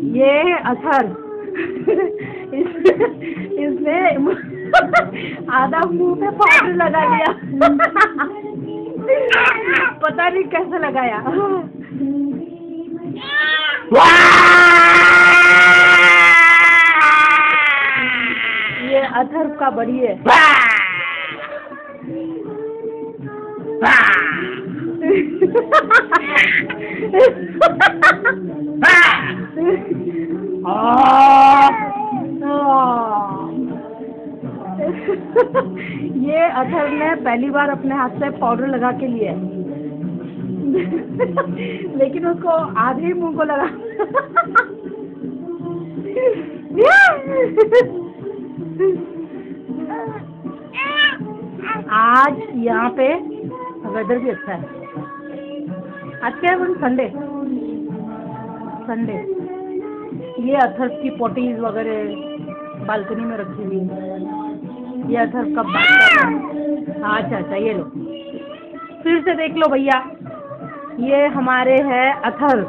ये अथर। इस, इसने आधा मुँह पे पाउडर लगा लिया। पता नहीं कैसे लगाया। ये अथर्व का बड़ी है। ये अथर्व ने पहली बार अपने हाथ से पाउडर लगा के है लेकिन उसको आधे ही मुँह को लगा। आज यहाँ पे वेदर भी अच्छा है। आज क्या है संडे संडे ये अथर्व की पोटीज वगैरह बालकनी में रखी हुई है। ये अथर्व का बात हाँ? अच्छा अच्छा ये लो। फिर से देख लो भैया। ये हमारे है अथर्व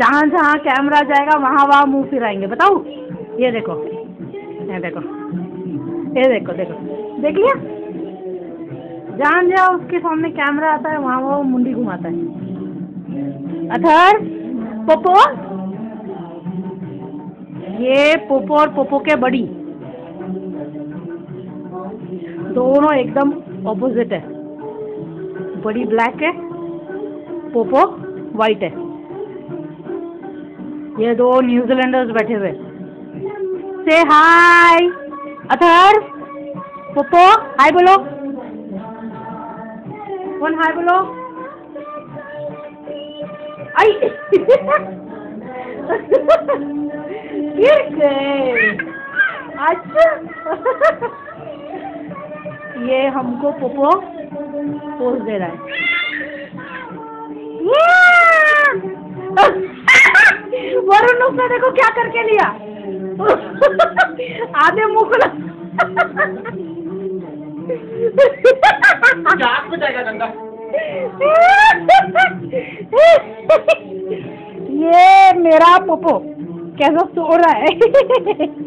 जहाँ जहाँ कैमरा जाएगा, वहाँ वहाँ मुँह फिराएँगे। बताओ। ये देखो। ये देखो। ये देखो देखो। देख लिया? जहाँ जहाँ उसके सामने कैमरा आता है, वहाँ वहाँ मुंडी घुमाता है। अथर पोपो? ये पोपो और पोपो के बड़ी। दोनों एकदम ऑपोजिट है। बड़ी ब्लैक है, पोपो वाइट है। ये दो न्यूजीलैंडर्स बैठे हुए। से हाय अथर। पोपो हाय बोलो। कौन हाय बोलो? आई गिर अच्छा। ये हमको पोपो पोज दे रहा है। वरुण उसने देखो क्या करके लिया। आधे मुँह को आग में जाएगा गंगा। ये मेरा पोपो कैसा सो रहा है?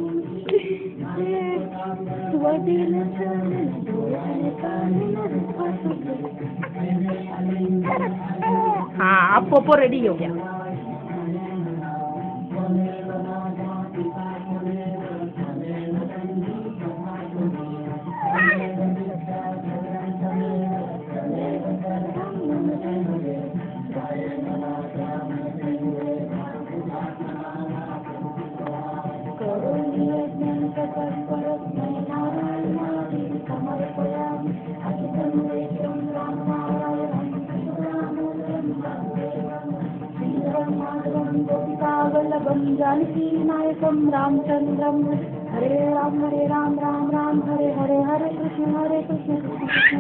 हाँ अब पोपो रेडी हो गया। वल्लभं जानकी नायकं रामचन्द्रं हरे राम हरे राम राम राम, हरे हरे हरे कृष्ण हरे कृष्ण कृष्ण कृष्ण।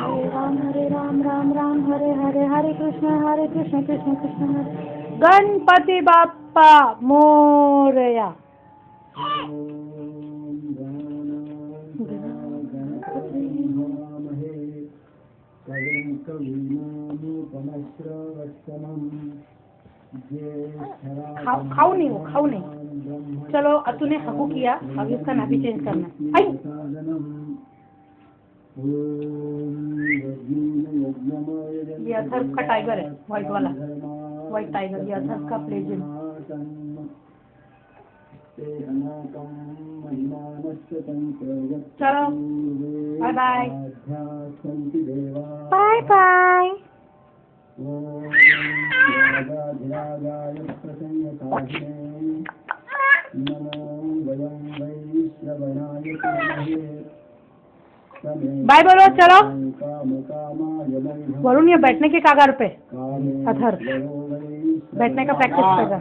हरे राम हरे राम राम राम, हरे हरे हरे कृष्ण हरे कृष्ण कृष्ण कृष्ण, हरे। गणपति बाप्पा मोरया। खाओ खाओ नहीं वो, खाओ नहीं। चलो अतु ने हकू किया अभी उसका नाभि चेंज करना। आई। ये का टाइगर है व्हाइट वाला। व्हाइट टाइगर ये का चलो बाय बाय बाय बाय धिरागाय प्रसन्नकाहिने नमो वयं वैश्रवणाय कुर्महे बाय बोलो चलो। वरुण ये बैठने के कागार पे। वैश्रवणाय बैठने का प्रैक्टिस कर रहा